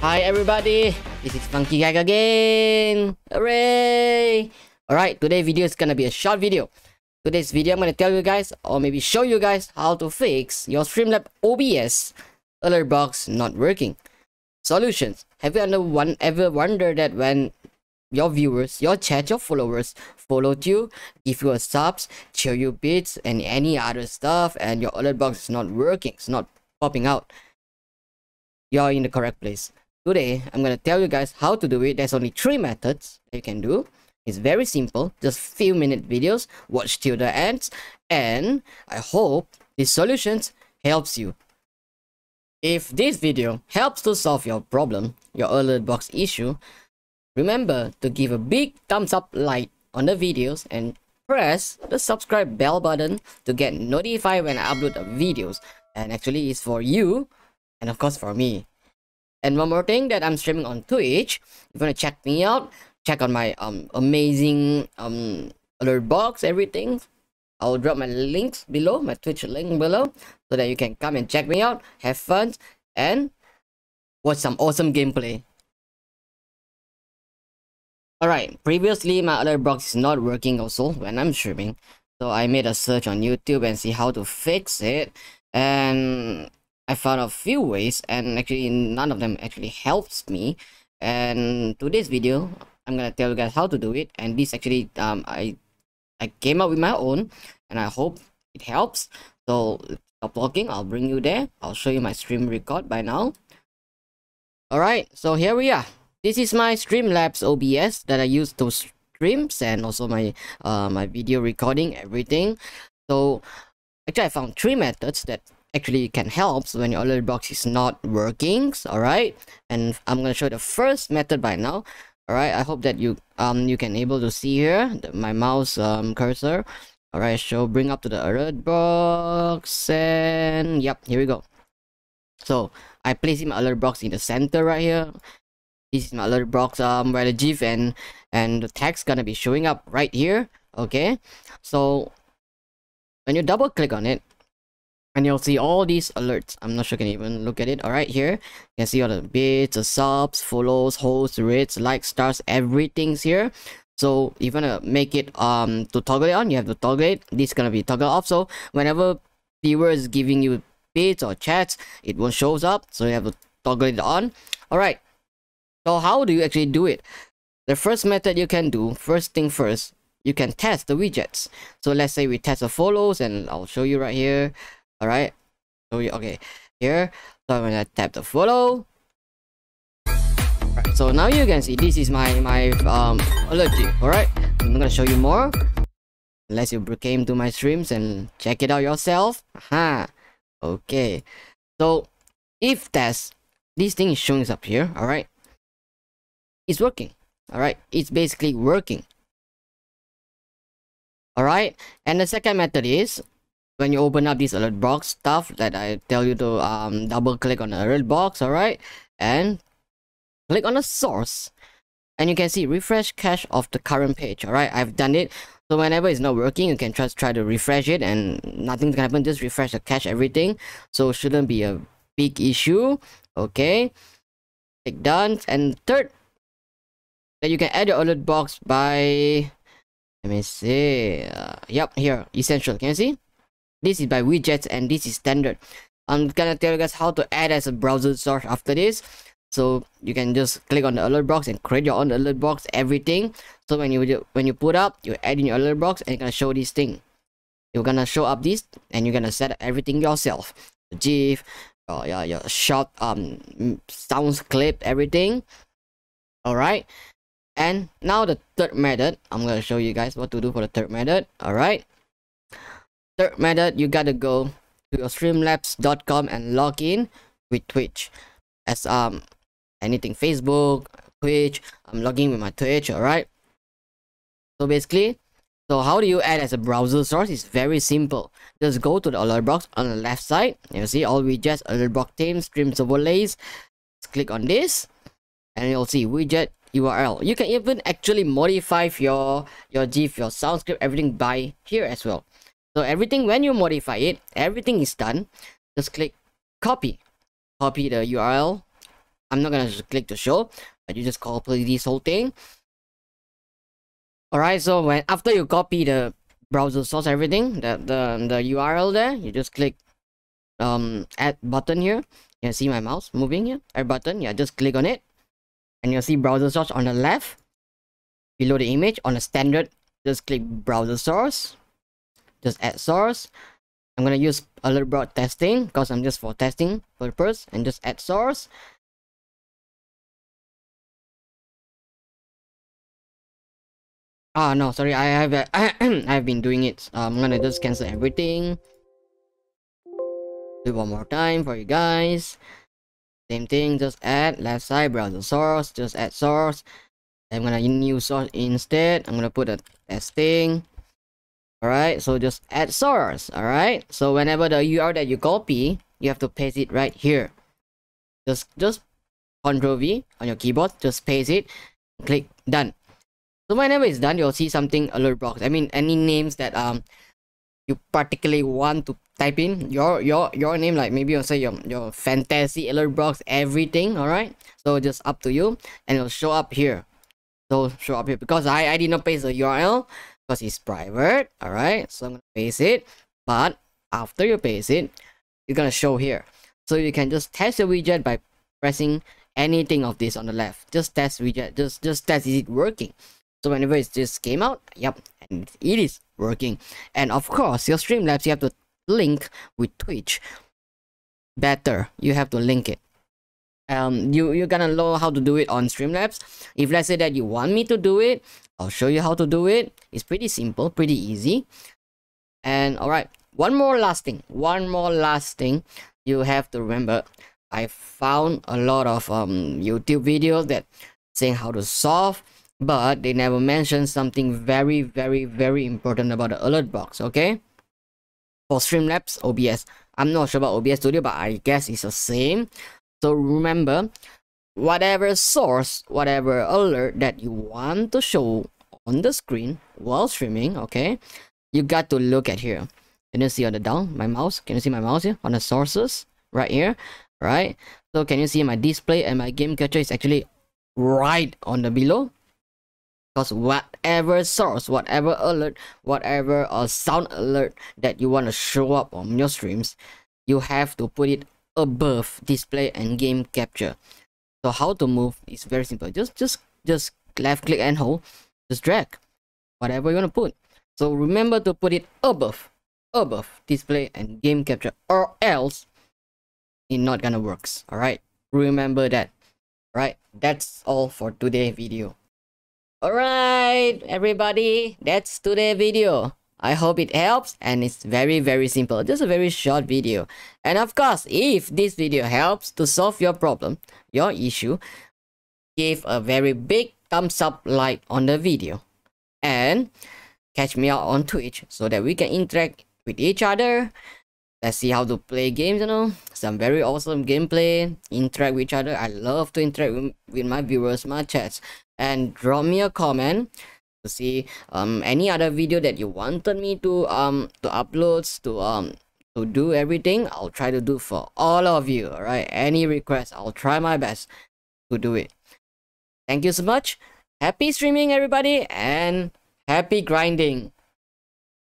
Hi everybody, this is Funkygag again. Hooray! Alright, today's video is gonna be a short video. Today's video I'm gonna tell you guys or maybe show you guys how to fix your Streamlabs OBS alert box not working. Solutions. Have you ever, one, ever wondered that when your viewers, your chat, your followers followed you, give you a subs, cheer you bits, and any other stuff, and your alert box is not working, it's not popping out. You're in the correct place. Today, I'm gonna tell you guys how to do it. There's only three methods you can do. It's very simple, just few minute videos, watch till the end, and I hope these solutions helps you. If this video helps to solve your problem, your alert box issue, remember to give a big thumbs up like on the videos and press the subscribe bell button to get notified when I upload the videos. And actually it's for you and of course for me. And one more thing that I'm streaming on Twitch. If you want to check me out, check out my um amazing um alert box, everything. I'll drop my links below, my Twitch link below, so that you can come and check me out, have fun, and watch some awesome gameplay. Alright, previously my alert box is not working also when I'm streaming. So I made a search on YouTube and see how to fix it. And I found a few ways and actually none of them actually helps me. And today's video, I'm gonna tell you guys how to do it. And this actually, um, I, I came up with my own, and I hope it helps. So stop talking. I'll bring you there. I'll show you my stream record by now. All right, so here we are. This is my Streamlabs OBS that I use to streams and also my uh my video recording everything. So actually, I found three methods that actually can help. When your alert box is not working all right? And i'm gonna show the first method by now all right? I hope that you um you can able to see here the, my mouse um cursor. All right so bring up to the alert box and yep here we go. So i place my alert box in the center right here. This is my alert box um where the gif and and the text gonna be showing up right here okay? So when you double click on it and you'll see all these alerts. I'm not sure you can even look at it. All right here. You can see all the bits the subs follows hosts raids likes stars everything's here. So if you want to make it um to toggle it on you have to toggle it. This is gonna be toggle off. So whenever viewer is giving you bits or chats it won't shows up. So you have to toggle it on. All right. So how do you actually do it? The first method you can do first thing first you can test the widgets. So let's say we test the follows and i'll show you right here all right so we okay. Here so i'm gonna tap the photo. Right, so now you can see this is my my um allergy all right i'm gonna show you more. Unless you came to my streams and check it out yourself. Aha. Okay. So if that's this thing is showing up here all right it's working all right it's basically working. All right and the second method is when you open up this alert box stuff that I tell you to um double click on the alert box alright? And click on the source. And you can see refresh cache of the current page alright? I've done it. So whenever it's not working you can just try to refresh it and nothing's gonna happen. Just refresh the cache everything. So shouldn't be a big issue okay? Click done. And third that you can add your alert box by let me see uh, yep here essential. Can you see this is by widgets and this is standard. I'm gonna tell you guys how to add as a browser source after this. So you can just click on the alert box and create your own alert box everything. So when you when you put up you add in your alert box and you're gonna show this thing. You're gonna show up this and you're gonna set everything yourself. The gif oh yeah your short um sounds clip everything. All right and now the third method. I'm gonna show you guys what to do for the third method. All right third method you gotta go to your streamlabs.com and log in with twitch. As um anything facebook twitch i'm logging with my twitch all right so basically so how do you add as a browser source? It's very simple. Just go to the alert box on the left side. You see all widgets alert box team streams overlays. Just click on this and you'll see widget url you can even actually modify your your gif your sound script everything by here as well so everything, when you modify it, everything is done. Just click copy. Copy the URL. I'm not gonna just click to show, but you just copy this whole thing. Alright, so when after you copy the browser source everything, the, the, the URL there, you just click um add button here. You see my mouse moving here. Add button, yeah, just click on it. And you'll see browser source on the left. Below the image on the standard, just click browser source. Just add source. I'm gonna use a little broad testing because I'm just for testing purpose and just add source. Ah, no, sorry, I have uh, I've been doing it. I'm gonna just cancel everything. Do one more time for you guys. Same thing, just add left side browser source, just add source. I'm gonna new source instead. I'm gonna put a testing. Alright, so just add source. Alright, so whenever the URL that you copy, you have to paste it right here. Just just Ctrl V on your keyboard, just paste it, click done. So whenever it's done, you'll see something alert box. I mean, any names that um you particularly want to type in your your your name, like maybe you'll say your your fantasy alert box, everything. All right. So just up to you, and it'll show up here. So show up here because I I did not paste the URL because it's private. All right. So I'm gonna paste it, but after you paste it, you're gonna show here. So you can just test the widget by pressing anything of this on the left. Just test widget. Just just test is it working. So whenever it just came out, yep, and it is working. And of course, your Streamlabs, you have to link with Twitch. Better, you have to link it. Um, you, you're gonna know how to do it on Streamlabs. If let's say that you want me to do it, I'll show you how to do it. It's pretty simple, pretty easy. And alright, one more last thing. One more last thing you have to remember. I found a lot of um, YouTube videos that saying how to solve but they never mention something very very very important about the alert box okay for streamlabs obs i'm not sure about obs studio but i guess it's the same so remember whatever source whatever alert that you want to show on the screen while streaming okay you got to look at here. Can you see on the down my mouse? Can you see my mouse here on the sources right here right? So can you see my display and my game capture is actually right on the below? Because whatever source whatever alert whatever uh, sound alert that you want to show up on your streams you have to put it above display and game capture. So how to move is very simple. Just just just left click and hold. Just drag. Whatever you want to put. So remember to put it above above display and game capture or else it not gonna works. All right remember that. Right that's all for today video. Alright, everybody, that's today video. I hope it helps and it's very very simple. Just a very short video. And of course, if this video helps to solve your problem, your issue, give a very big thumbs up like on the video. And catch me out on Twitch so that we can interact with each other. Let's see how to play games, you know. Some very awesome gameplay, interact with each other. I love to interact with, my viewers, my chats and drop me a comment see um any other video that you wanted me to um to upload to um to do everything i'll try to do for all of you all right any request i'll try my best to do it. Thank you so much. Happy streaming everybody and happy grinding